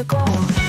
to go.